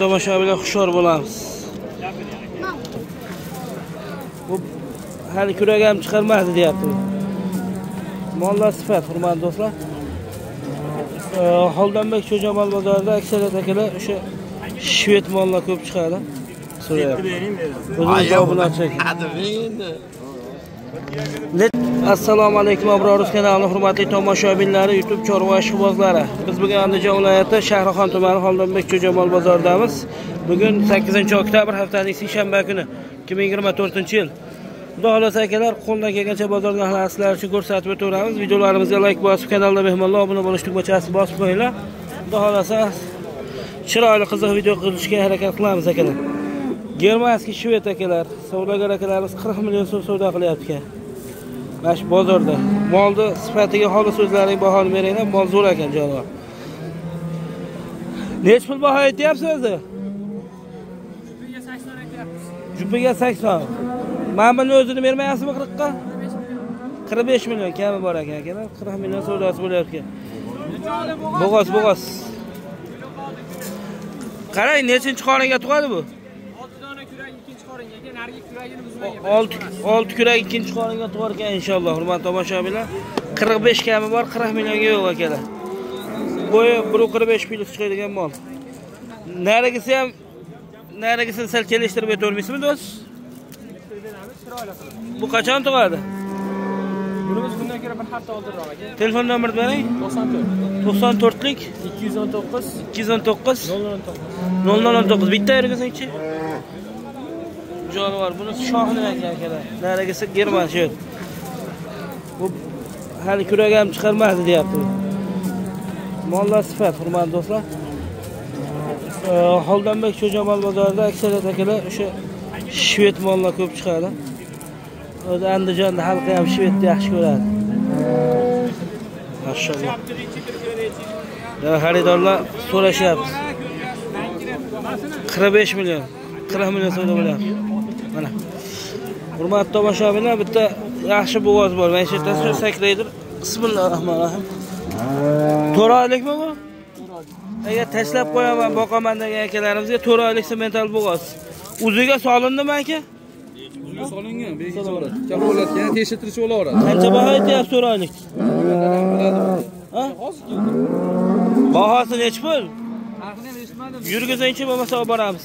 tomoshabinlar hushyor bo'lamiz. Bu hali kurak ham chiqarmadi deyapti. Mollar sifat hurmatli do'stlar. Xoldonbek cho'jamol bozorida aksariyat akalar o'sha shved mollar ko'p chiqadi. So'rayapti. O'zimiz javobilarchi assalomu alaykum abroruz kanali hurmatli tomoshabinlari youtube chorva ishqibozlari. Biz bugun andijon viloyati shahrixon tumani xoldonbek cho'jamol bozoridamiz. Bugun 8 oktyabr haftaning seshanba kuni 2024 yil. Xudo xohlasa akalar qo'ldan kelgancha bozorda narxlarni sizlar uchun ko'rsatib o'taveramiz. Videolarimizga layk bosib kanalda mehmonlar obuna bo'lish tugmachasini bosib qo'yinglar. Xudo xohlasa chiroyli qiziq video qilishga harakat qilamiz akalar. Germanskiy shved akalar savdogar akalarimiz 40 million so'm savdo qilyapti ekan mana shu bozorda. Molni sifatiga xolis o'zlaring bahoni beringlar mol zo'r ekan jonivor. Nechi pul baho aytyapsiz? O'zi jupiga sakson. Mana buni o'zini bermayapsizmi qirqqa? Qirq besh million. Kami bor ekan akalar. Qirq million savdosi bo'lyapti bo'g'oz bo'g'oz. Qarang nechinchi qoringa tug'adi bu olti kurak ikkinchi qoringa tug'ar ekan inshaalloh. Hurmatli tomoshabinlar. Qirq besh kami bor qirq millionga yo'q akalar bo'yi bir qirq besh plyus chiqadigan mol. Narigisi ham narigisini sal kelishtirib aytavermaysizmi do'st? Bu qachon tug'adi? Bunimiz bundan ko'ra bir hafta oldinroq aka. telefon nomerini bering. 94 to'qson to'rtlik. 219 ikki yuz o'n to'qqiz. 019. nol nol o'n to'qqiz. Bitta yurgizingchi jonivor buni shohli ekan akalar. Narigisi german shu bu hali kurak ham chiqarmadi deyapti. Mollar sifat hurmatli do'stlar. Xoldonbek cho'jamol bozorida aksariyat akalar o'sha shved mollar ko'p chiqadi. O'zi andijonda xalqi ham shvedni yaxshi ko'radi. Mashaalloh Yana xaridorlar so'rashyapti. Qirq besh million qirq million savdo bo'lyapti mana. Hurmatli tomoshabinlar bitta yaxshi bo'g'oz bor. Mana shu yerda sakraydir. Bismillohi rohmanir rohim to'rt oylikmi bu agar tashlab qo'yaman boqaman degan akalarimizga to'rt oylik semental bo'g'oz. O'ziga solindimi aka O'ziga solingan, so'radi. Kafolat, yana tekshirtirish bo'laveradi. qancha baho aytyapsiz to'rt oylik bahosi nechi pul? Narxini ham eshitmadim. yurgizingchi bo'lmasa olib boramiz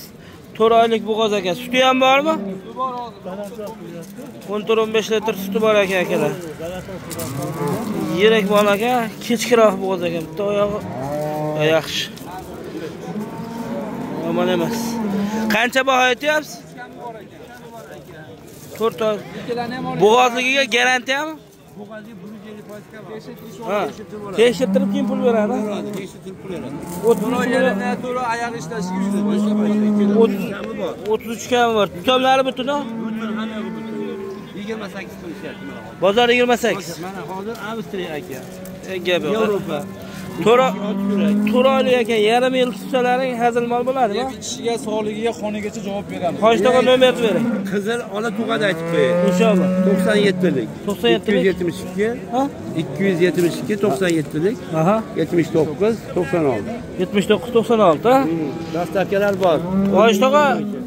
to'rt oylik bo'g'oz ekan suti ham bormi? Bor hozir. o'n to'rt o'n besh litr suti bor ekan akalar. Yirik mol ekan kechkiroq bo'g'oz ekan bitta oyog'i. Ya, yaxshi. Yomon emas. Qancha baho aytyapsiz? To'rt oy. Bo'g'ozligiga garantiyami ha tekshirtirib keyin pul beradi o'ttiz uch million to'g'ri oyoq ishlashi o'ttiz- o'ttiz uch kami bor tutamlari butuni yigirma sakkiz qilishyapti bozor yigirma sakkiz mana hozir avstriya aka yevropa to'rt oylik ekan yarim yil tutsalaring hazil mol bo'ladimi yeb ichishiga sog'ligiga qonigacha javob beramiz hoshtaga nomerni bering Qizil ola tug'adi aytib qo'ying. inshaalloh 97lik. 97 lik. 272, ha 272, 97lik, aha 79, 96. yetmish to'qqiz to'qson olti Dastlabkilar bor. hoshtaga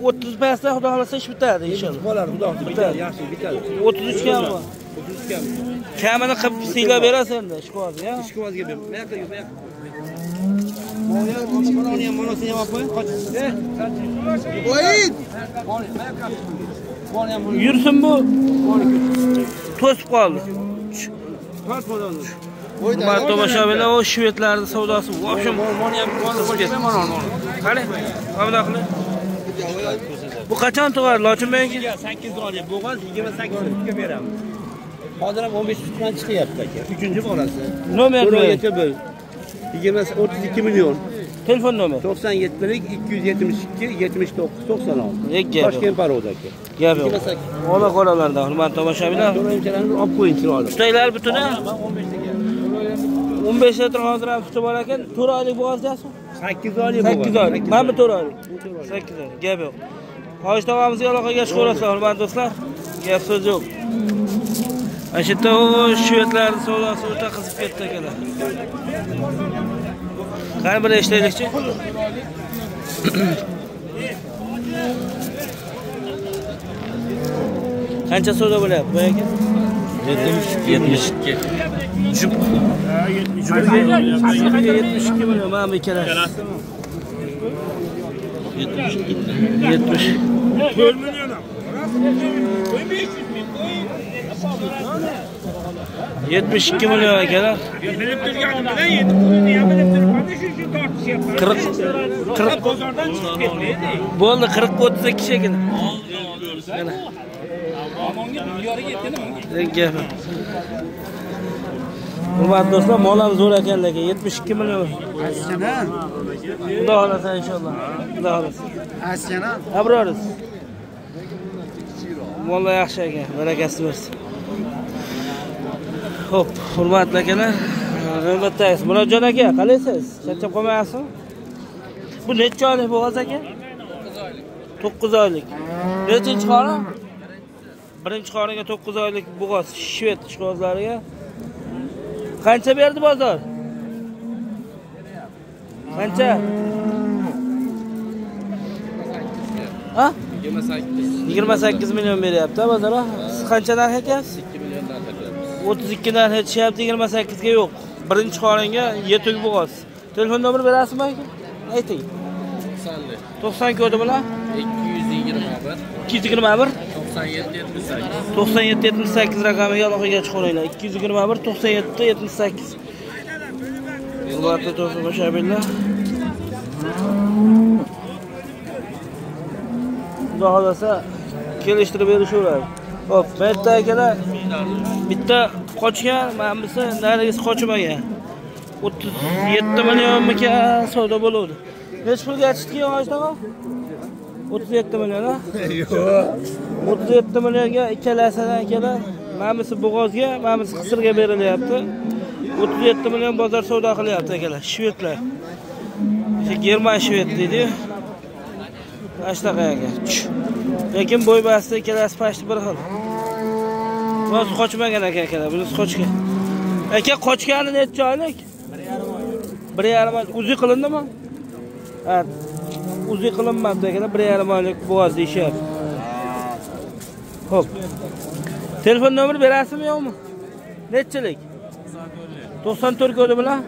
o'ttiz pastda xudo xohlasa ish bitadi inshaalloh Qolar, xudo xohlasa bitadi, yaxshi bitadi. o'ttiz uch kam bor kamini qilib siylab berasiz endi ishqibozga Ishqibozga ber. Bu yoqqa, bu yoqqa. Moya, mana ham monosini ham olib qo'ying, qoch. Voyid! Bor ham buni. yursin bu to'sib qoldi hurmatli tomoshabinlar u shvedlarni savdosi в общем Moni ham mana qiling bu qachon tug'adi lochinbek aka 8 oylik bo'g'oz 28 ga beramiz. Hozir ham 15 tutdan chiqyapti aka. 3-chi bolasi. nomer bering 27 20 32 million. telefon nomer. 97 lik 272 79 96. Ek gap yo'q. Toshkent Paroda aka. gap yo'q. Ola qolalarda hurmatli tomoshabinlar. To'rayimchalarni olib qo'ying chiroyli. tutanglar butuni o'n besh litr hozir ham suti bor ekan. To'rt oylik bo'g'oz deyapsizmi 8 oylik sakkiz oylik. Mana bu to'rt oylik? Sakkiz oylik. Gap yo'q. Hojish tog'amizga aloqaga chiqaverasizlar hurmatli do'stlar. Gap so'z yo'q mana shu yerda shvedlarni savdosi o'ta qizib ketdi akalar qani bir eshitaylikchi qancha savdo bo'lyapti bu aka yetmish yetmish ikki jup yetmish ikki million mana bu ikkalasi yetmish ikki yetmish yetmish ikki million akalar Bilib turganim bilan yetib ham bilib turibman shu uchun tortishyapman. qirq qirq Bozordan chiqib ketmaydi. bo'ldi qirqqa o'ttiz ikki shekilli mana Omonga yoriga yetdimi? gapi hurmatli do'stlar mollar zo'r ekan lekin yetmish ikki million Askana. xudo xohlasa inshaalloh xudo xohlasa Askana. abroriz mollar yaxshi ekan barakasi bo'lsin ho'p hurmatli akalar. Navbatdaysiz murodjon aka qalaysiz charchab qolmayapsizmi? Bu necha oylik bo'g'oz aka? To'qqiz oylik. Nechinchi qori birinchi qoriga to'qqiz oylik bo'g'oz shved ishqibozlariga. Qancha berdi bozor? Qancha? Ha? Yigirma sakkiz. Yigirma sakkiz million beryapti bozor siz qancha narx aytyapsiz o'ttiz ikki narx aytishyapti yigirma sakkizga yo'q. Birinchi qoringa yetuk bo'g'oz. Telefon nomer berasizmi aka? Ayting. To'qsonlik to'qson kodi bilan? ikki yuz yigirma bir. ikki yuz yigirma bir? to'qson yetti yetmish sakkiz. to'qson yetti yetmish sakkiz raqamiga aloqaga chiqaveringlar ikki yuz yigirma bir to'qson yetti yetmish sakkiz. Hurmatli xudo xohlasa kelishtirib berishaveradi ho'p bitta akalar. Bitta qochgan mana bunisi narigisi qochmagan o'ttiz yetti millionmikan savdo bo'luvdi. Nechi pulga tog'a o'ttiz yetti million a o'ttiz yetti millionga ikkalasidan akalar bunisi bo'g'ozga mana bunisi qisirga berilyapti. O'ttiz yetti million bozor savdo qilyapti akalar shvedlar. O'sha german shved deydiyu mana shunaqa lekin bo'y basti ikkalasi pashti bir xil. Bunisi qochmagan aka akalar. Bunisi qochgan. Aka qochgani nechi oylik? Bir yarim oylik. Uzi qilindimi? Ha uzi qilinmabdi akalar. Bir yarim oylik bo'ladi deyishyapti ho'p telefon nomer berasizmi yo'qmi? Nechilik to'qson to'rt kodi bilan?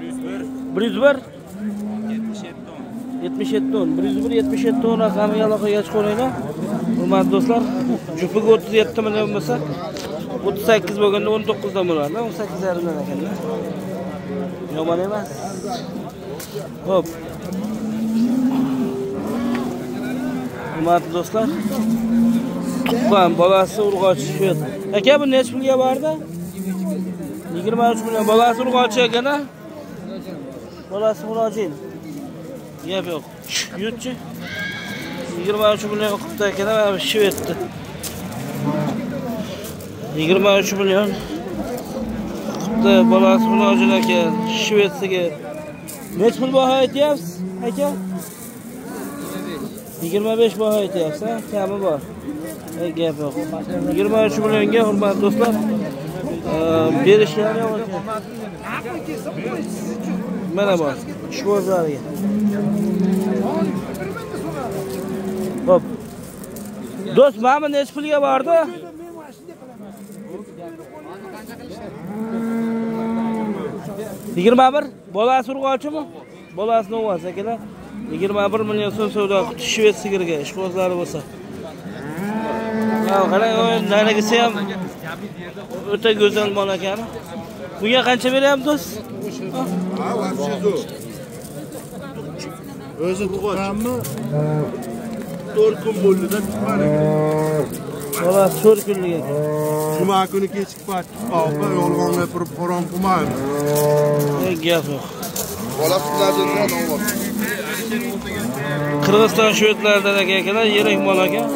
Bir yuz bir. Bir yuz bir? 77 o'n 101 77 o'n raqamiga aloqaga chiqib qo'yinglar. Hurmatli do'stlar, jupiga 37 million bo'lsa, 38 bo'lganda 19 dan bo'ladi, 18 yarimdan ekanda. Yomon emas. Xo'p. Hurmatli do'stlar, tuqqan balasi urg'och shu. Aka, bu nech pulga bordi? 23 million. Bolasi ekan-a? Balasi murojaat. Gap yo'q yutchi yigirma uch million qilibdi ekan mana bu shvedni yigirma uch million qilibdi bolasi murojaat aka shvedsiga nechi pul baho aytyapsiz aka yigirma besh baho aytyapsiz kami bor gap yo'q yigirma uch millionga hurmatli do'stlar. Berishlari yo'q ekan mana bor ishbozlariga Hop. Do'st, mana bu nechi pulga bordi? yigirma bir bolasi urg'ochimi bolasini o'g'asi akalar yigirma bir million so'm savdo qilibdi shved sigirga ishqibozlari bo'lsa Ha, qarang narigisi ham o'ta go'zal mol ekan bunga qancha beryapti do'st o'zi tuqqanmi to'rt kun bo'ldida tuqqan bolasi to'rt kunlik. Ekan juma kuni kechki payt tuqqan yolg'on gapirib harom qilmaydi Ey, gap yo'q. Qirg'iziston shvedlaridan aka akalar yirik mol ekan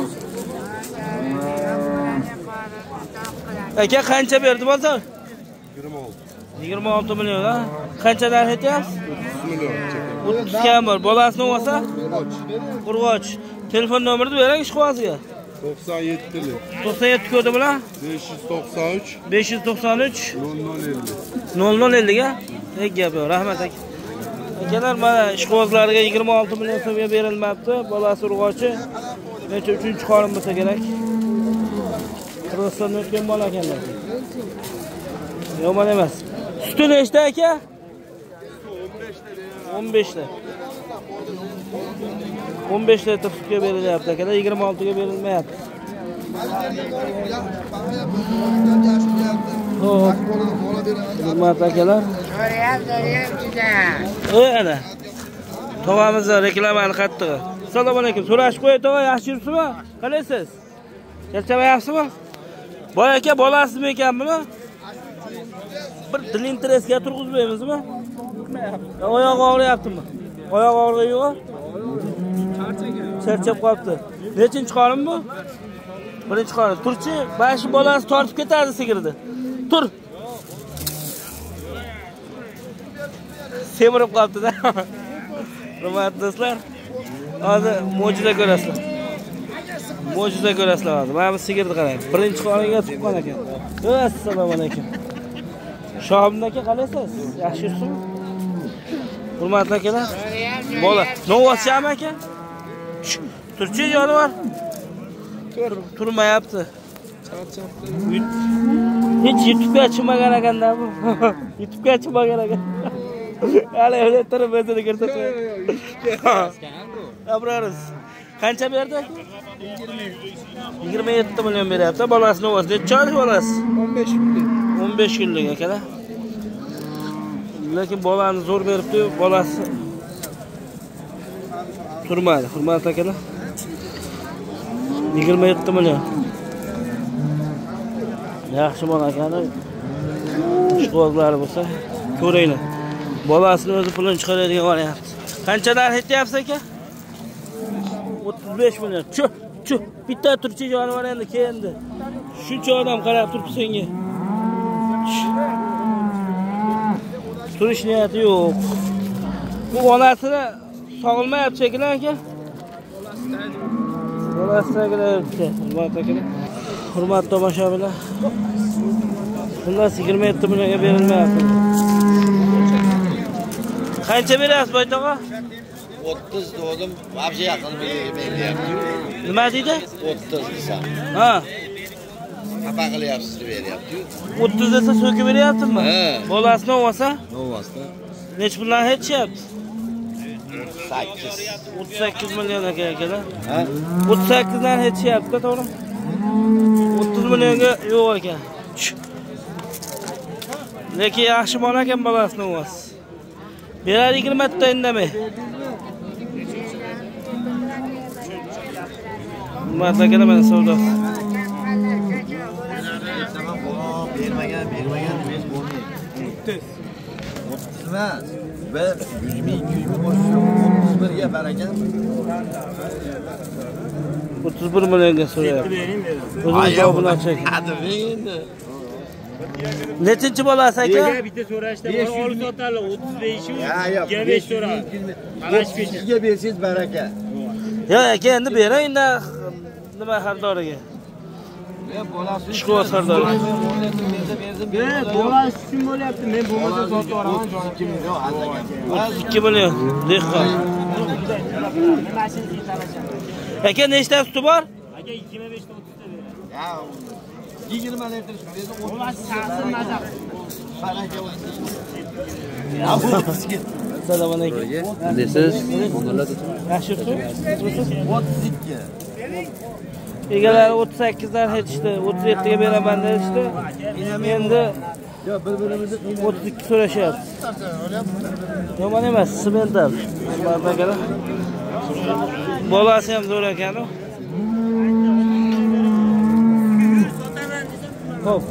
aka qancha berdi bozor yigirma olti. Yigirma olti million a qancha narx aytyapsiz million o'ttiz kam bor. Bolasini olsa urg'och telefon nomerini bering ishqibozga. to'qson yettilik to'qson yetti kodi bilan? besh yuz to'qson uch. besh yuz to'qson uch. Nol nol ellik nol nol ellik a gap yo'q rahmat aka. Akalar mana ishqibozlarga 26 million so'mga berilmabdi. Bolasi urg'ochi necha uchinchi qorin bo'lsa kerak? Qirg'izistondan o'tgan bola ekanlar. Yomon emas. Suti nechta aka 15 ta 15 ta sutga berilyapti akalar 26 ga berilmayapti. Xo'p, hurmatli akalar. Ey ana. Tog'amizni reklamani qattig'i assalomu alaykum. So'rashib qo'yay tog'a yaxshi yuribsizmi? Qalaysiz charchamayapsizmi boy aka bolasizmi ekan buni bir dilintresga turg'izmaymizmi? Oyog'i og'riyaptimi? Oyoq og'rig'i yo'q charchab qolibdi. Nechinchi qorin bu? Birinchi qorin turchi mana shu bolasi tortib ketadi sigirni. Tur. Semirib qolibdida. Hurmatli do'stlar hozir mo'jiza ko'rasizlar. Mo'jiza ko'rasizlar hozir. Mana bu sigirni qarang. Birinchi qoringa tuqqan ekan. Assalomu alaykum. Shohibni aka qalaysiz? Yaxshi yuribsizmi hurmatli akalar. Bola. Novoschami aka? Turchi jonivor turmayapti. Yut- hech youtubega chiqmagan ekanda bu. Youtubega chiqmagan ekan hali hali turib o'zini ko'rsatmayapti abroruz. Qancha berdi aka? Yigirma yetti million beryapti. Oylik bolasi? O'n besh kunlik. O'n besh kunlik akalar lekin bolani zo'r beribdi bolasi turmadi. Hurmatli akalar. Yigirma yetti million. Yaxshi bola ekani ishqibozlari bo'lsa ko'ringlar bolasini o'zi pulini chiqaradigan variant qancha narx aytyapsiz aka? O'ttiz besh million. Chu chu bitta turchi jonivor endi keldi. Shuncha odam qarab turibdi senga. Turish niyati yo'q. Bu onasini sog'ilmayapti shekilli aka. Bolasidagilar hurmatli akalar. Hurmatli tomoshabinlar xullas yigirma yetti millionga berilmayapti. Qancha beryapsiz boyt og'a o'ttiz degandim вообще yaqin beryapti. Nima deydi? O'ttiz desam ha xafa qilyapsiz deb beryaptiyu. O'ttiz desa so'kib beryaptimi bolasini olmasa novvosda nechi puldan aytishyapti? Sakkiz. O'ttiz sakkiz million aka akalar o'ttiz sakkizdan aytishyapti to'g'rimi? O'ttiz millionga yo'q ekan lekin yaxshi bola ekan bolasini olasiz beradi yigirmata indamay. Hurmatli akalar mana savdosi o'ttiz o'ttiz emas bir yuz ming ikki yuz ming o'ttiz birga baraka o'ttiz bir millionga so'rayapti. O'zini javobini endi nechinchi bolasi aka? Bitta so'rashda bor olib sotadi o'ttiz ya, yigirma besh so'radi. o'ttizga bersangiz baraka. Yo'q aka endi bering unda nima xaridoriga ishqiboz xaridoriga bolasi uchun bo'lyapti men bo'lmasa sotib yuboraman ikki million o'ttiz ikki million dehqon aka nechta suti bor aka yigirma beshta o'ttizta beradi yigirma litr bolasi sasi mazaq assalomu alaykum Qandaysiz? yaxshi yuribsiz o'ttiz ikki egalari o'ttiz sakkizdan aytishdi o'ttiz yettiga beraman deyishdi endi o'ttiz ikki so'rashyapti. Yomon emas semental hurmatli bolasi ham zo'r ekanu. Ho'p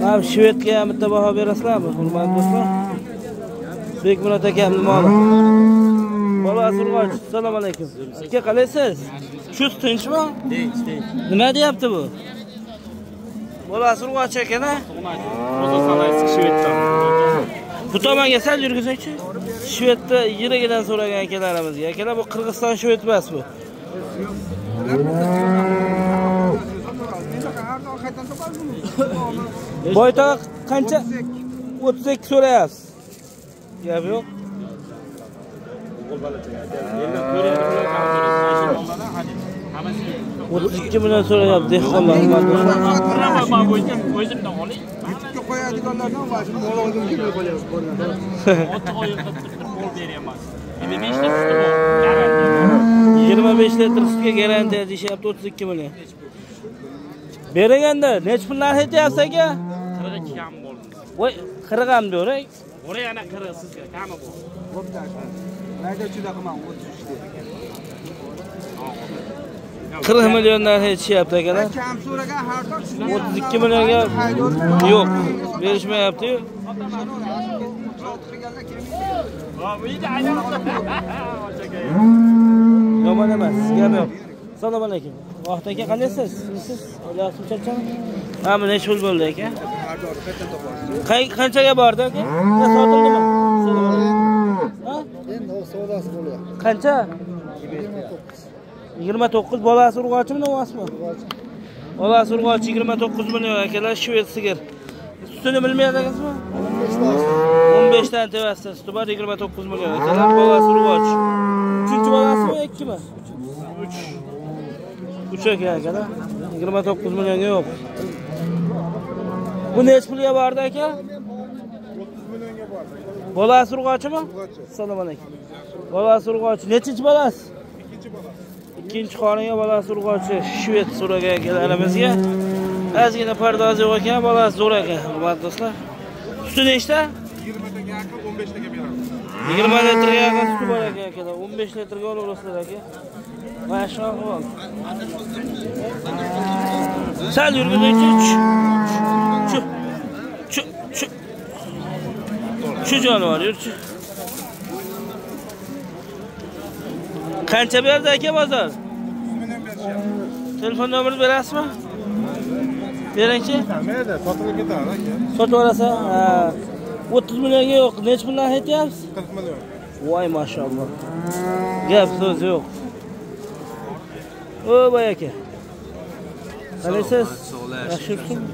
mana shvedga ham bitta baho berasizlarmi hurmatli do'stlar? Bekmurod akamni moli bolasi urg'och assalomu alaykum. Aka qalaysiz shu tinchmi? Tinch tinch. Nima deyapti bu? Bolasi urg'och ekan-a bu tomonga sal yurgizingchi shvedni yirigidan so'ragan akalarimizga. Akalar bu qirg'iziston shved emas bu. Boytoq qancha? o'ttiz ikki so'rayapsiz. Gap yo'q o'ttiz ikki million so'rayapti dehqonlar. Man o'zim o'zimdan oling Yutibga qo'yadiganlardan mana shu kelib qolyapti. olti oyga qo'l beryapman yigirma bor garantiya yigirma besh litr sutga garantiya deyishyapti o'ttiz ikki million. Beraganda nechi pul narx aytyapsiz aka? Qirq kam bo'ldi voy qirq ham ora yana qirq sizga kami bor Bo'pti aka. Mayda juda qilman 33 qirq million narx aytishyapti akalar Kam so'ragan har sizga o'ttiz ikki millionga yo'q berishmayaptiyu. Yomon emas gap yo'q. Assalomu alaykum. Vohid aka qandaysiz siz? Olyapsiz charchami ha nechi pul bo'ldi aka. Qanchaga bordi aka? Sotildimi? Endi savdosi bo'lyapti. qancha yigirma to'qqiz bolasi urg'ochimi novosmi bolasi urg'ochi yigirma to'qqiz million akalar shved sigir sutini bilmayapti akasizmi o'n beshdan tevasida suti bor yigirma to'qqiz million. Akalar bolasi urg'och uchinchi bolasimi ikkimi uch. Uch ekan akalar yigirma to'qqiz millionga yo'q. Bu nechi pulga bordi aka? Bolasi urg'ochimi assalomu alaykum. Bolasi urg'ochi nechinchi bolasi ikkinchi xonaga bolasi urg'ochi shved so'ragan akalarimizga ozgina pardozi yo'q ekan bolasi zo'r ekan hurmatli do'stlar suti nechta 20 yaqin 15 beshtaga beramiz. yigirma litrga yaqin suti bor ekan akalar o'n besh litrga olaverasizlar aka mana shu ahvol sal yurgizuvchi chu chu chu shu jonivor yurchi qancha berdi aka bozor? Telefon nomerini berasizmi? Beringchi. Sotilib ketadi aka. sotib olasan? Ha. O'ttiz millionga yo'q. Nechi puldan aytyapsiz? 40 million. voy mashalloh. Gap so'z yo'q. O boy aka. Qalaysiz yaxshi yuribsizmi?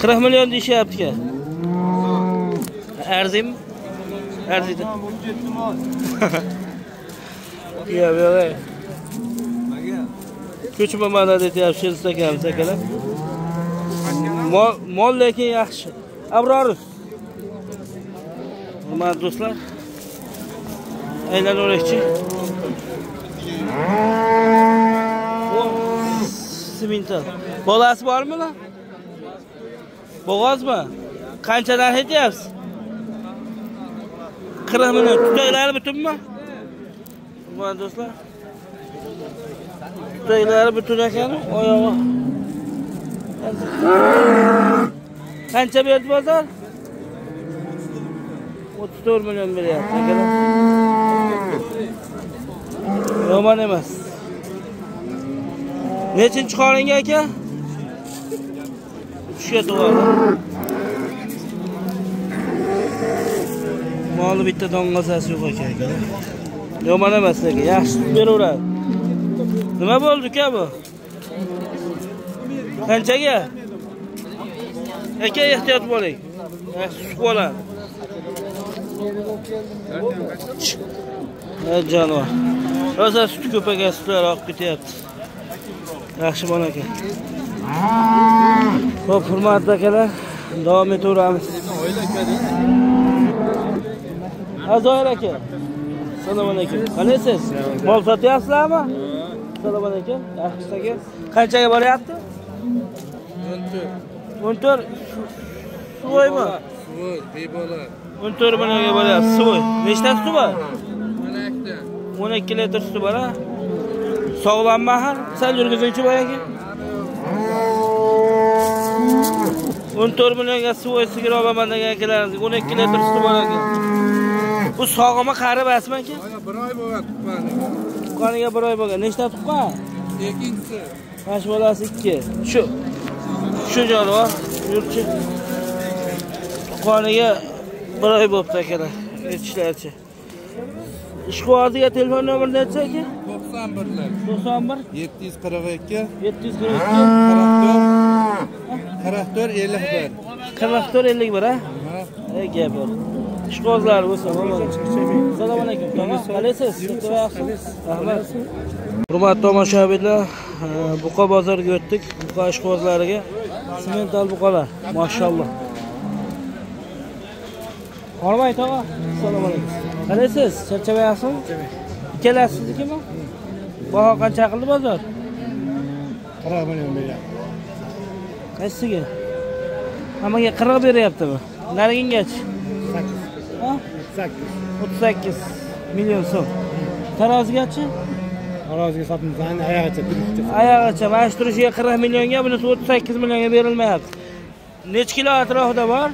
Qirq million deyishyapti aka. Arziymi? Arziydi yo'q yo'q ko'chma madad etyapti shelst akamiz akalar mol mol lekin yaxshi abrorus hurmatli do'stlar. Aylanaveraylikchi O, simintal bolasi bormi lan? Bo'g'ozmi qanchadan aytyapsiz qirq million tutaklari butunmi mana do'stlar. Tutaklari butun ekan oyog'i. Qancha berdi bozor? O'ttiz to'rt million beryapti akalar. Yomon emas. Nechinchi qoringa aka? Uchga tug'adi moli bitta dong'azasi yo'q ekan akalar. Yomon emas lekin yaxshi sut beraveradi. Nima bo'ldi uka bu? Qanchaga? Aka ehtiyot bo'ling. Yaxshi sut bo'ladi. Jonivor. Rosa suti ko'p ekan sutlar oqib ketyapti. Yaxshi bola ekan ho'p hurmatli akalar. Davom etaveramiz. Azoyir aka. Assalomu alaykum. Qalaysiz mol sotyapsizlarmi? Assalomu alaykum. Yaxshisiz aka qanchaga boryapti? O'n to'rt. Suvoymi Voy, bebola. o'n to'rt millionga boryapti. Suvoy nechta suti bor? Mana ikkita. o'n ikki litr suti bor a sog'lom mahal sal yurgizingchi boyagi o'n to'rt millionga suvoy sigir olaman degan akalaringizga o'n ikki litr suti bor ekan bu sog'imi qari emasmi aka Mana bir oy bo'lgan tuqqani. tuqqaniga bir oy bo'lgan. Nechta tuqqan? Ikkinchisi. mana shu bolasi ikki. Shu. Shu jonivor yurchi tuqqaniga bir oy bo'libdi akalar aytishlaricha ishqibozga telefon nomeri nechi aka? 91lar. to'qson bir. 742 yetti yuz qirq ikki. 44 44 51. qirq to'rt ellik bir a Ha. Gap yo'q ishqibozlar bo'lsin. Assalomu alaykum. Qalaysiz? Rahmat. Hurmatli tomoshabinlar e, buqa bozoriga o'tdik. Buqa ishqibozlariga. Semental buqalar mashalloh. Hormang tog'a assalomu alaykum. Qalaysiz? Charchamayapsizmi? Ikkalasi siznikimi baho qancha qildi bozor? Qirq million beryapti qaysisiga hammaga qirq beryaptimi? Narigingachi o'ttiz sakkiz million so'm tarozigachi taroziga sotamiz oyog'icha turibdi oyog'icha mana shu turishiga qirq millionga bunisi o'ttiz sakkiz millionga berilmayapti nechi kilo atrofida bor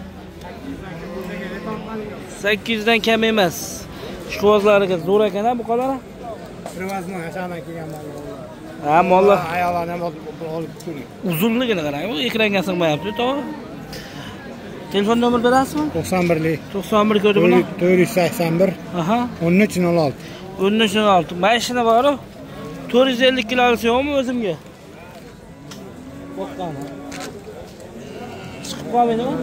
sakkiz yuzdan kam emas ishqibozlariga zo'r ekan a buqalar privazni yashadan kelgan ha mollar ayollarni ham olib uzunligini qarang ekranga sig'mayapti to'g'ri telefon nomer berasizmi to'qson birlik. to'qson bir ko'di buni to'rt yuz sakson bir. Aha. o'n uch nol olti. o'n uch o'n olti. Mashina boru. to'rt yuz ellik kilolisi yo'qmi o'zimga? Chiqib qolmaydimi?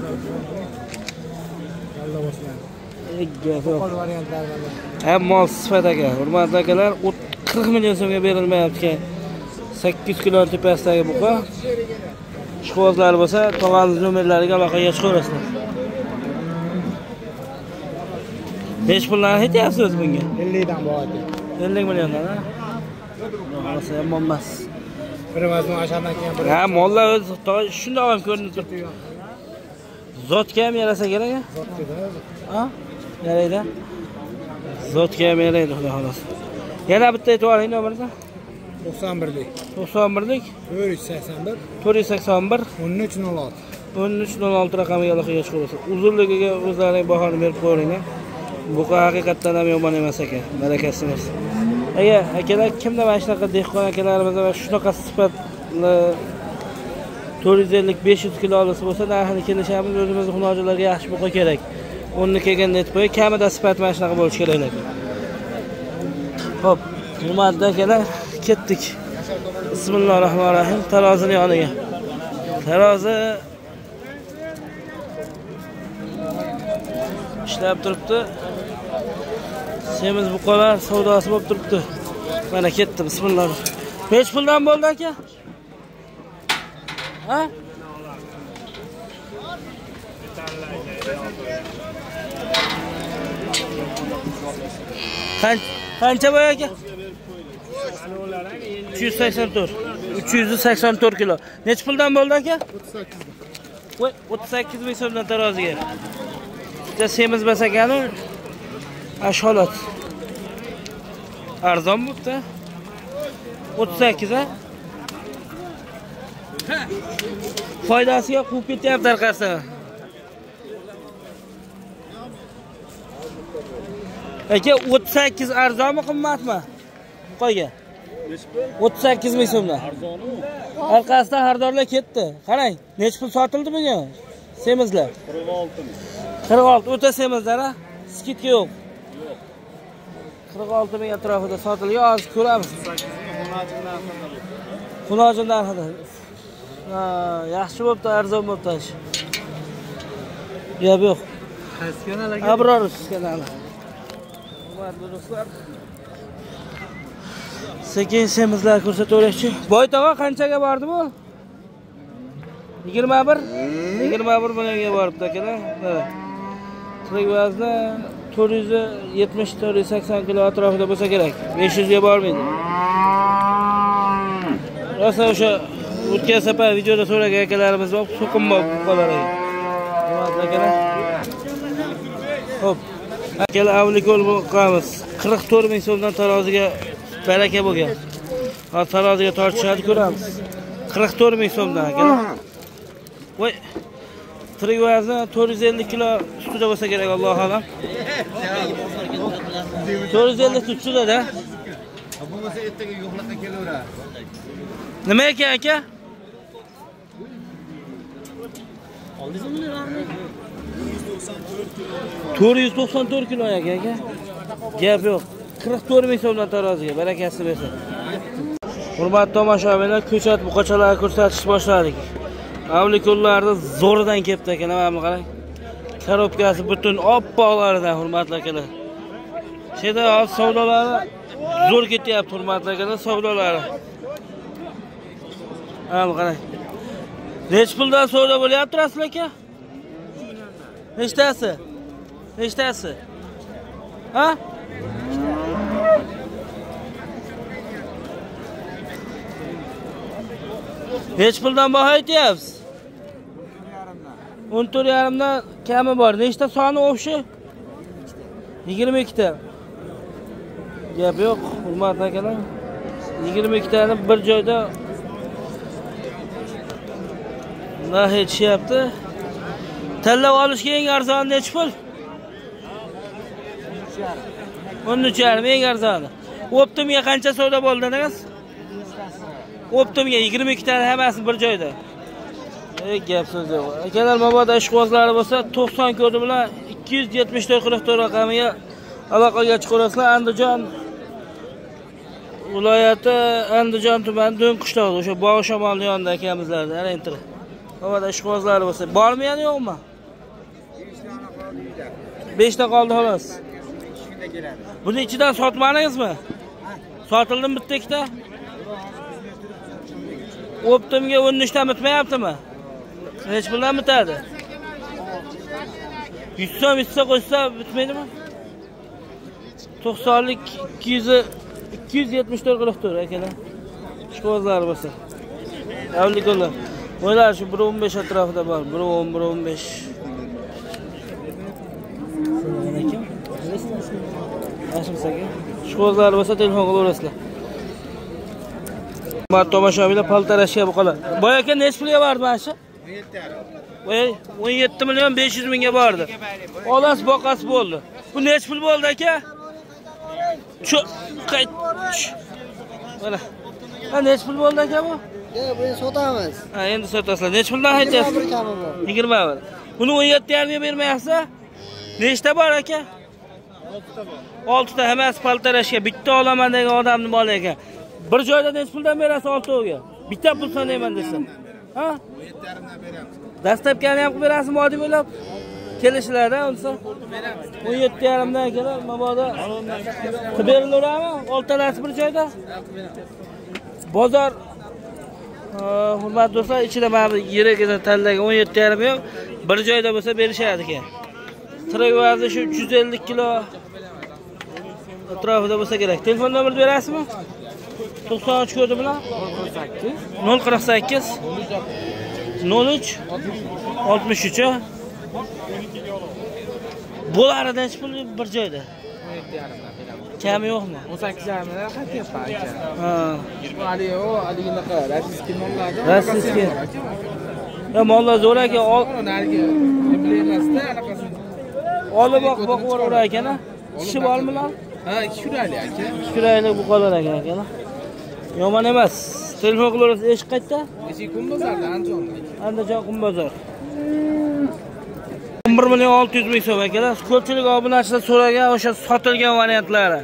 Mol sifat aka. Hurmatli akalar qirq million so'mga berilmayapti ekan. Sakkiz kilo tepasidagi buqa ishqibozlar bo'lsa tog'amiz nomerlariga aloqaga chiqaverasizlar. Nechi pullarni aytyapsiz o'zi bunga? Ellikdan bor ellik milliondan a olsa yomon emas privazni yashadan kelgan bir ha mollar o'zi shundoq ham ko'rinib turibdi. Zotga ham yarasa kerak a ha yaraydi zotga ham yaraydi xudo xohlasa. Yana bitta aytib yuboring nomerni to'qson birlik. To'qson birlik? to'rt yuz sakson bir. to'rt yuz sakson bir. o'n uch nol olti. o'n uch nol olti raqamiga aloqaga chiqaverasiz uzunligiga o'zlaring bahoni berib qo'yinglar buqa haqiqatdan ham yomon emas ekan barakasi bersin agar akalar kimda mana shunaqa dehqon akalarimizda mana shunaqa sifatli to'rt yuz ellik besh yuz kilolisi bo'lsa narxini kelishamiz o'zimizni xunojolarga yaxshi buqa kerak. O'nni kelganda aytib qo'yay kamida sifat mana shunaqa bo'lishi kerak lekin ho'p hurmatli akalar ketdik. Bismillohi rohmanir rohim tarozini yoniga. Tarozi ishlab turibdi. Semiz buqalar savdosi bo'lib turibdi. Mana ketdi. Bismillah. Nechi puldan bo'ldi aka. Ha? Qancha boy aka? Uch yuz sakson to'rt uch yuz sakson to'rt kilo. Nechi puldan bo'ldi aka? O'ttiz voy o'ttiz sakkiz ming so'mdan taroziga. Bitta semiz basakanu asholat arzon bo'libdi. O'ttiz sakkiz a foydasiga quvib ketyapti orqasidan aka o'ttiz sakkiz arzonmi qimmatmi? O'ttiz sakkiz ming so'mdan orqasidan xaridorlar ketdi. Qarang nechi pul sotildi bunga? Semizlar. Qirq olti qirq olti o'ta semizlar a skidka yo'q. Qirq olti ming atrofida sotilgan hozir ko'ramiz. Xunojin narxida. Yaxshi bo'pti arzon ash gap yo'q. Abror kanali hurmatli do'stlar sekin semizlar ko'rsataveraychi boy tog'a qanchaga bordi bu? Yigirma bir? Yigirma bir millionga boribdi akalar tirik vazni to'rt yuz yetmish to'rt yuz sakson kilo atrofida bo'lsa kerak. Besh yuzga bormaydi. Rosa o'sha o'tgan safar videoda so'ragan akalarimiz bor so'qinmoq qoladi hurmatli akalar ho'p akalar avlikol qilamiz qirq to'rt ming so'mdan taroziga baraka bo'lgan hozir taroziga tortishadi ko'ramiz. Qirq to'rt ming so'mdan akalar voy. Tirik vazni to'rt yuz ellik kilo ustida bo'lsa kerak allohu alam. To'rt yuz ellik ustidada bo'lmasa ertaga yo'qlaqa kelaveradi. Nima ekan aka? To'rt yuz to'qson to'rt kilo ekan aka. Gap yo'q qirq to'rt ming so'mdan taroziga barakasi bersin. Hurmatli tomoshabinlar ko'chat buqachalarni ko'rsatishni boshladik. Avlikullarni zo'ridan kelibdi ekan mana bu qarang? Korobkasi butun oppoqlaridan hurmatli akalar. Shu yerda hozir savdolari zo'r ketyapti hurmatli akalar savdolari. Mana bu qarang? Nechi puldan savdo bo'lyapti rasul aka? Nechtasi? Nechtasi? Ha? Nechi puldan baho aytyapsiz o'n to'rt yarimdan kami bor. Nechta soni o'shi yigirma ikkita. Gap yo'q hurmatli akalar. Yigirma ikkitani bir joyda narx aytishyapti tanlab olishga eng arzoni nechi pul? O'n uch yarim. Eng arzoni. Optimga qancha savdo bo'ldi anaqasi? Optimga yigirma ikkitani hammasi bir joyda. Ey gap so'z yo'q. Akalar mabodo ishqibozlari bo'lsa to'qson kodi bilan ikki yuz yetmish to'rt qirq to'rt raqamiga aloqaga chiqaverasizlar andijon viloyati andijon tumani do'ng qishlog'i o'sha bog' shamolni yonida akamizlarni arentri mabodo ishqibozlari bo'lsa bormi yana yo'qmi? Beshta qoldi xolos. Buni ichidan sotmadingizmi? Sotildimi bitta ikkita optimga o'n uchdan bitmayaptimi? Nechi puldan bitadi. Yuz so'm yuzta qo'shsa bitmaydimi? To'qsonlik ikki yuz ikki yuz yetmish to'rt qirq to'rt akalar. Ishqibozlari bo'lsa. Avligolar o'ylar shu bir o'n besh atrofida bor. Bir o'n bir o'n besh. Yaxshimisiz aka ishqibozlari bo'lsa telefon qilaverasizlar hurmatli tomoshabinlar paltarashga buqalar boya aka nechi pulga bordi mana shu o'n yetti million besh yuz mingga bordi. Olasi boqasi bo'ldi. Bu nechi pul bo'ldi aka? Mana. Ha nechi pul bo'ldi aka bu? Buni sotamiz. Ha endi sotasizlar. Nechi puldan bor. Yigirma bir. Buni o'n yetti yarimga bermayapsiz nechta bor aka? Oltita hammasi paltarashga bitta olaman degan odamni moli ekan bir joyda nechi puldan berasiz oltoviga bitta pul sanayman desa ha? Dastlabkani ham qilib berasizmi oddiy bo'ylab kelishlarda unsa o'n yetti yarimdan kelar mabodo qilib berilaveradimi oltalasi bir joyda. Bozor hurmatli do'stlar ichida mana bu yirigini tanlagan o'n yetti yarim yo'q. Bir joyda bo'lsa berishadi ekan tirik vazni shu uch yuz ellik kilo atrofida bo'lsa kerak. Telefon nomerni berasizmi to'qson uch kodi bilan. Nol qirq sakkiz. Nol uch. Oltmish uch bo'lardi nechi pul bir joyda. Kami yo'qmi? O'n sakkiz yarimdan qaytyapman aka ha. Haligi haligi unaqa rossiyskiy mollarni rossiyskiy yo mollar. Zo'r aka narigi nima emasda anaqasi. Olib boqib boqib yuboraverar ekan a tishi bormilar ha ikki kurali aka. Ikki kuraylik buqalar ekan akalar yomon emas. Telefon qilaverasiz eshik qayerda? Eshik kun bozorda andijonda andijon qumbozor o'n bir million olti yuz ming so'm akalar. Ko'pchilik obunachilar so'ragan o'sha sotilgan variantlari.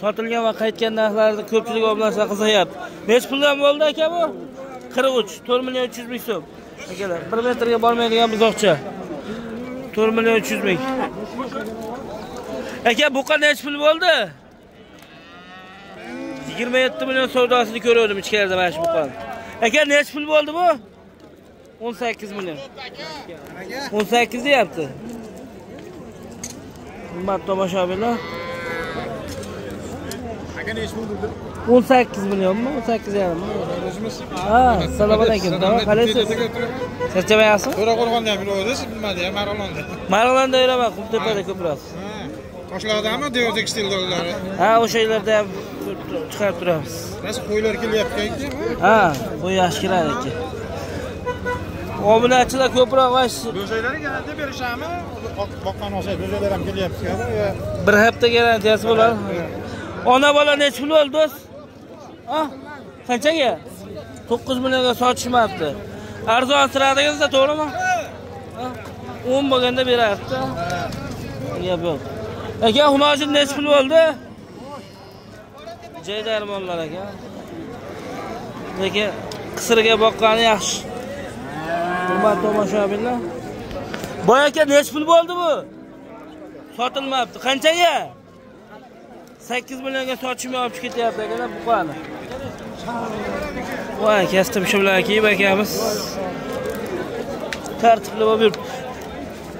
Sotilgan va qaytgan narxlarni ko'pchilik obunachilar qiziqyapti nechi puldan bo'ldi aka bu? Qirq uch. To'rt million uch yuz ming so'm. Akalar bir metrga bormaydigan buzoqcha. To'rt million uch yuz ming. Aka buqa nechi pul bo'ldi yigirma yetti million savdosini ko'rgandim ichkarida mana shu buqani aka nechi pul bo'ldi bu? O'n sakkiz million o'n sakkiz deyapti hurmatli tomoshabinlar o'n sakkiz millionmi o'n sakkiz yarimmi ha assalomu alaykum qalaysiz charchamayapsizmi to'raqo'rg'onda ham yurasiz bilmadi ham marg'ilonda marg'ilonda yuraman qumtepada ko'proq toshloqdami deo tekstil do'konlari ha o'sha yerlarda ham chiqarib turamiz. Nasib qo'ylar kelyapti ha bu yaxshi kiradi aka obunachilar ko'proq mana shu bo'zaylar garantiya berishami? Boqqan olsa bo'zaylar ham kelyapti bir hafta garantiyasi bo'ladi. ona bola nechi pul bo'ldi do'st? Qanchaga? To'qqiz millionga sotishmabdi. Arzonsiradigizda to'g'rimi? O'n bo'lganda berardi. Gap yo'q. Aka xunojin nechi pul bo'ldi joy darmonlar aka lekin qisirga boqqani yaxshi. Hurmatli tomoshabinlar boy aka nechi pul bo'ldi bu? Sotilmayapti qanchaga sakkiz millionga sotishmay olib chiqib ketyapti akalar buqani voy kastim bilan kiyib akamiz. Tartibli bo'lib yuribdi.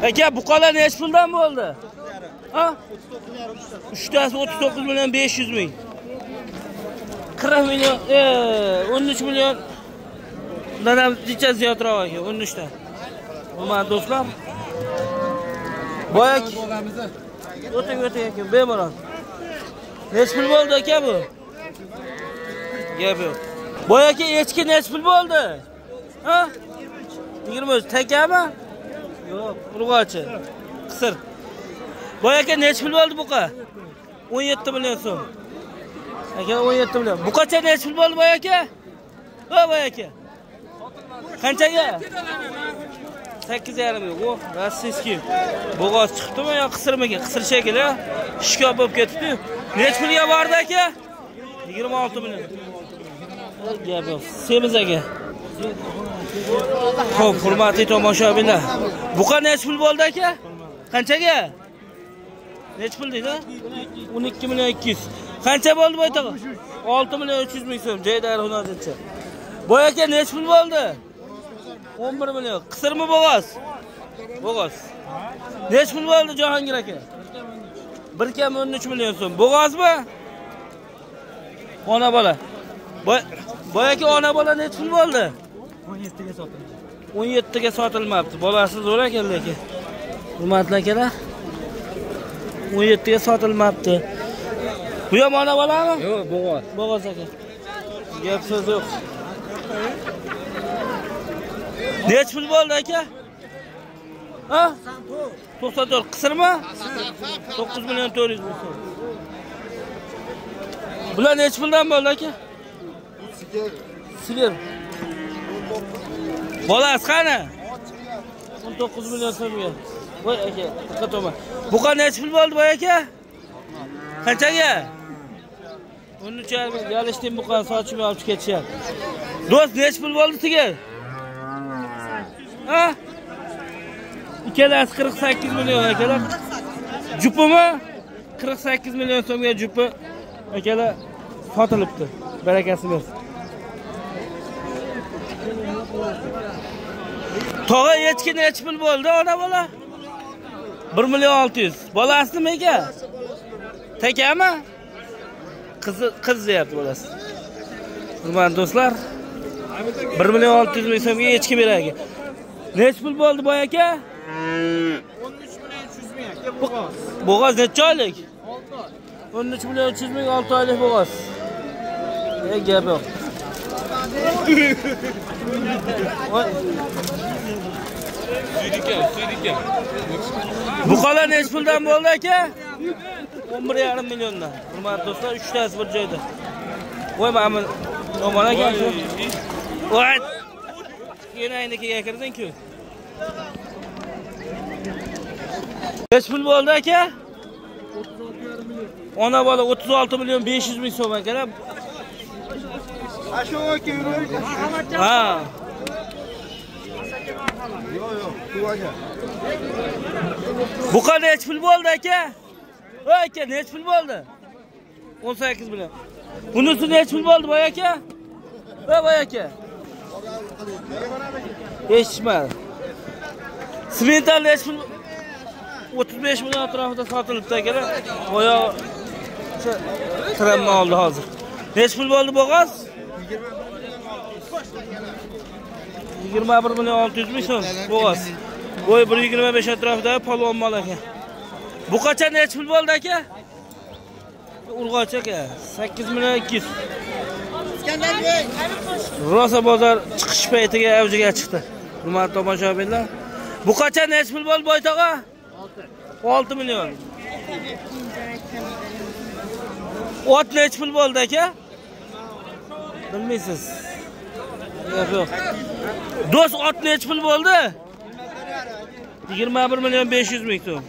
Aka buqalar nechi puldan bo'ldi? Ha? Uchtasi o'ttiz to'qqiz million besh yuz ming. Qirq million e, o'n uch million dadam necha ziyodroq ekan o'n uchta hurmatli do'stlar. Boya o'ting o'ting aka bemalol. Nechi pul bo'ldi aka bu? Gap yo'q. Boya aka echki nechi pul bo'ldi? Ha? Yigirma uch. Takami yo'q urg'ochi. Qisir. Boya aka nechi pul bo'ldi buqa? o'n yetti million so'm. Aka o'n yetti million. Buqacha nechi pul bo'ldi boya aka? O boya aka. Qanchaga? Sakkiz yarim ming o o'h, rossiyskiy bo'g'oz chiqibdimi yo qisirmiga qisir shekilli shikob bo'lib ketibdi. Nechi pulga bordi aka? Yigirma olti million. Gap yo'q. Semiz aka. Ho'p hurmatli tomoshabinlar. Buqa nechi pul bo'ldi aka? Qanchaga? Nechi pul deydi? O'n ikki million ikki yuz. Qancha bo'ldi boy tog'a olti million uch yuz ming so'm jaydar hunarchicha boy aka nechi pul bo'ldi? O'n bir million. Qisirmi bo'g'oz? Bo'g'oz. Nechi pul bo'ldi jahongir aka? Bir kam o'n uch million so'm. Bo'g'ozmi? Ona bola. Boy boy aka ona bola nechi pul bo'ldi? O'n yettiga sotildi. O'n yettiga sotilmabdi. Bolasi zo'r ekan lekin. Hurmatli akalar o'n yettiga sotilmabdi. Bu ham ona bolami? Yo'q, bo'g'oz. bo'g'oz aka. Gap so'z yo'q. Nechi pul bo'ldi aka? Ha? To'qson to'rt. Qisirmi? To'qqiz million to'rt yuz ming so'm. Bular nechi puldan bo'ldi aka? Sigir bolasi qani? O'n to'qqiz million so'mga voy aka diqqat bu buqa nechi pul bo'ldi boy aka qanchaga o'n uch yarim ming yalishdim buqani sochimni olib ketishyapti do'st nechi pul bo'ldi sizga ha ikkalasi qirq sakkiz million akalar jupimi qirq sakkiz million so'mga jupi akalar sotilibdi barakasi bersin tog'a echki nechi pul bo'ldi ona bola? Bir million olti yuz. Bolasi nima ekan takami qizi qiz deyapti bolasi. Hurmatli do'stlar bir million olti yuz ming so'mga echki beradi nechi pul bo'ldi boy aka? Bo'g'oz necha oylik? O'n uch million uch yuz ming olti oylik bo'g'oz. E gap yo'q. Suydikan, suydikan. buqalar nechi puldan bo'ldi aka? O'n bir yarim milliondan. Hurmatli do'stlar uchtasi bir joyda. Voy mana bu yomon ekan shu voy. Enangnikiga kirding-ku nechi pul bo'ldi aka? Ona bola o'ttiz olti million besh yuz ming so'm yuraylik. ha. Buqa nechi pul bo'ldi aka? Voy aka nechi pul bo'ldi o'n sakkiz million bunisi nechi pul bo'ldi boy aka? Voy boy aka. Eshitmadi. Smental nechi pul? O'ttiz besh million atrofida sotilibdi akalar oyog'i tiramni oldi hozir. Nechi pul bo'ldi bo'g'oz yigirma yigirma bir million olti yuz ming so'm. Bo'g'oz. Bo'yi bir yigirma besh atrofida polvon mol aka. Buqacha nechi pul bo'ldi aka? Urg'och aka sakkiz million ikki yuz. Rosa bozor chiqish paytiga avjiga chiqdi. Hurmatli tomoshabinlar. Buqacha nechi pul bo'ldi boy tog'a olti million. Ot nechi pul bo'ldi aka? Bilmaysiz. Yo'q. do'st ot nechi pul bo'ldi? Yigirma bir million besh yuz ming so'm.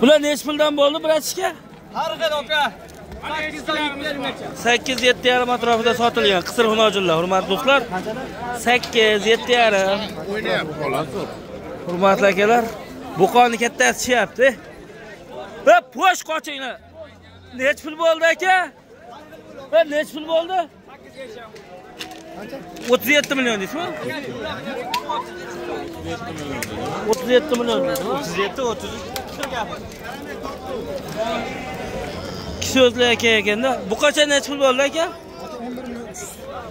Bular nechi puldan bo'ldi bratishka Har xil aka. sakkiz yetti yarim atrofida sotilgan qisir hunojinlar hurmatli do'stlar. Sakkiz yetti yarim. Hurmatli akalar buqoni kattasi tushyapti. Va po'sh qochinglar. Nechi pul bo'ldi aka va nechi pul bo'ldi o'ttiz yetti million deysizmi o'ttiz yetti million o'ttiz yetti o'ttiz ikki so'zli aka ekanda bu qancha nechi pul bo'ldi aka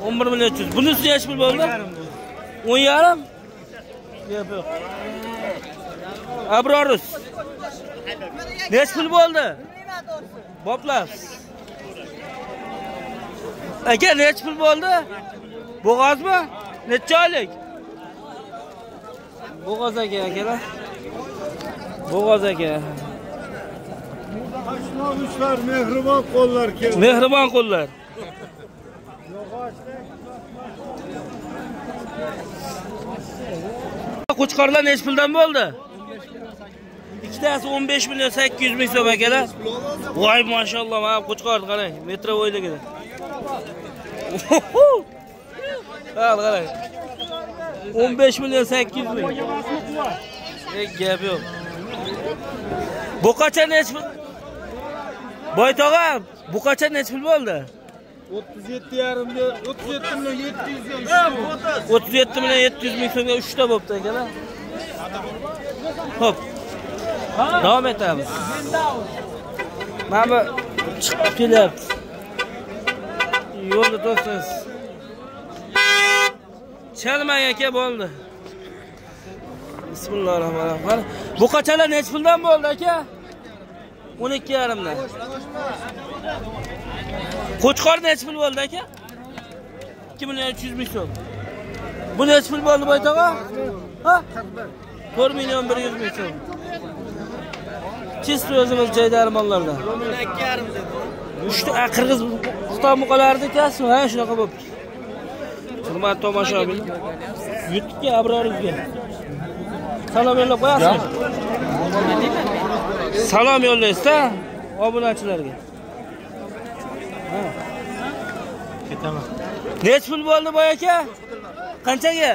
o'n bir million uch yuz bunisi nechi pul bo'ldi o'n yarim yo'q yo'q abrorus. Nechi pul bo'ldi boplas aka nechi pul bo'ldi? Bo'g'ozmi? Necha oylik? Bo'g'oz aka akalar. Bo'g'oz aka. Mehribon qo'llar keldi. mehribon qo'llar. Qo'chqorlar nechi puldan bo'ldi? Ikkitasi 15 million 800 ming so'm akalar. Voy mashalloh mana qo'chqorni qarang metrovoyligida al qarang. 15 million 800 ming. Ey, gap yo'q. Bu qancha nechi pul? Boy tog'a bu qancha nechi pul bo'ldi? 37 yarimga 37 million 700 ga 37 million 700 ming so'mga 3 ta bo'pti akalar ho'p. Davom etamiz. Mana bu chiqib kelyapti yo'lda to'xtaysiz chalmang aka bo'ldi bismillohi rohmanir rohim bu qachalar nechi puldan bo'ldi aka 12 yarimdan qo'chqor nechi pul bo'ldi aka 2 million 300 ming so'm bu nechi pul bo'ldi boy tog'a ha 4 million 100 ming so'm чисто o'zimiz joy darmonlardan uchta a, qirg'iz xitoy muqalarni kasmi ha shunaqa bo'libdi hurmatli tomoshabinlar yutdikka abrorizga salom yo'llab qo'yasizmi? Salom yo'llaysizda obunachilarga. Ha. nechi pul bo'ldi boy aka? Qanchaga?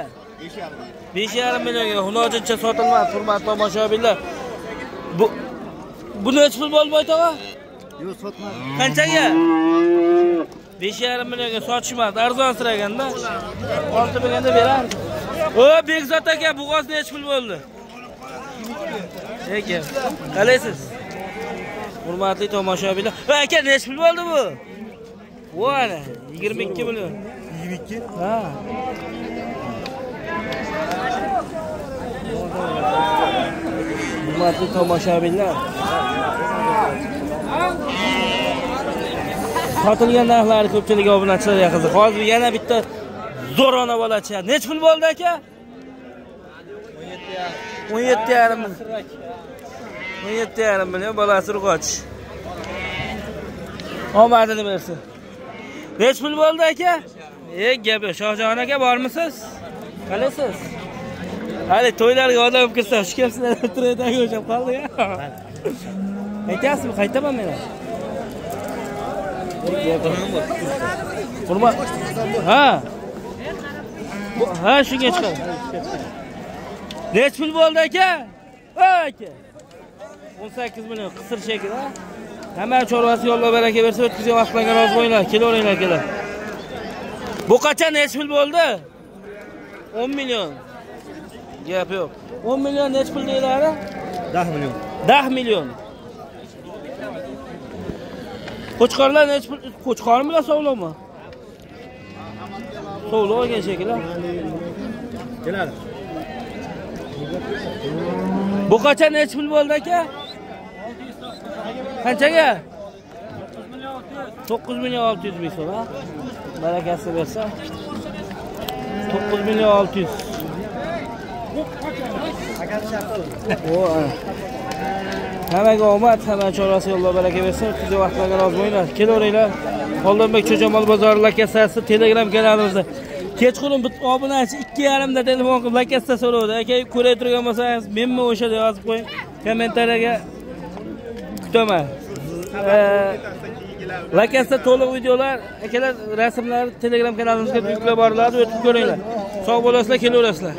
Besh yarim millionga. Hunojincha sotilmadi hurmatli tomoshabinlar bu bu nechi pul bo'ldi boy tog'a Yo'q, sotmadim. qanchaga besh yarim millionga sotishmadi. Arzonsiraganda olti millionda berardi. O bekzod aka bo'g'oz nechi pul bo'ldi. Aka qalaysiz? Hurmatli tomoshabinlar. Va aka nechi pul bo'ldi bu? Bu ana yigirma ikki million. Yigirma ikki? Ha. Hurmatli tomoshabinlar sotilgan narxlari ko'pchilik obunachilarga qiziq hozir yana bitta zo'rona bolacha nechi pul bo'ldi aka? O'n yetti yarim. O'n yetti yarim million bolasi urg'och omadini bersin nechi pul bo'ldi aka? E gap yo'q. Shohjon aka bormisiz? Qalaysiz hali to'ylarga odam kirsa shu kapsizlar trendagi o'xshab qoldi aytyapsizmi qaytaman men hurmat. Ha. Ha shunga chiqadi nechi pul bo'ldi aka? Aka. O'n sakkiz million qisir shekil ha. Hamma chorvasi yo'llab baraka bersa o'tkazgan vaqtlarga rozi bo'linglar kelaveringlar akalar bu qancha nechi pul bo'ldi? O'n million. Gap yo'q. O'n million nechi pul deyiladi? 10 million. 10 million. Qo'chqorlar nechi pul? Qo'chqormi bilan sovliqmi? Sovliq shekilli. Keladi. Bu qancha nechi pul bo'ldi aka? Qanchaga? 9 million 600 ming so'm, ha? Barakasi bersa. 9 million 600. O, ana. Hammaga omad, hamma chorasi yo'llar baraka bersin. O'tkazgan vaqtlarga rozi bo'linglar. Kelaveringlar. oldinbek Cho'jamol bozori lakassasi Telegram kanalimizda. Kechqurun bitta obunachi 2.5 da telefon qilib lakassa so'ravdi. Aka, ko'ray turgan bo'lsangiz, menmi o'sha deb yozib qo'ying. Kommentariyaga kutaman. lakassa to'liq videolar, akalar rasmlari Telegram kanalimizga yuklab boriladi, o'tib ko'ringlar. Sog' bo'lasizlar, kelaverasizlar.